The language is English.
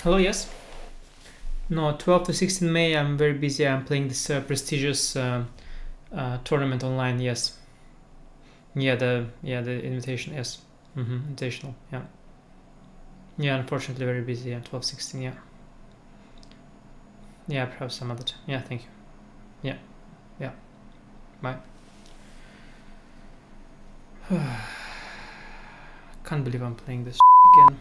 Hello, yes. No, 12 to 16 May, I'm very busy. I'm playing this uh, prestigious uh, uh, tournament online. Yes. Yeah, the yeah the invitation. Yes. Mm-hmm. Invitational. Yeah. Yeah, unfortunately, very busy. Yeah, 12, 16. Yeah. Yeah, perhaps some other time. Yeah, thank you. Yeah. Yeah. Bye. Can't believe I'm playing this again.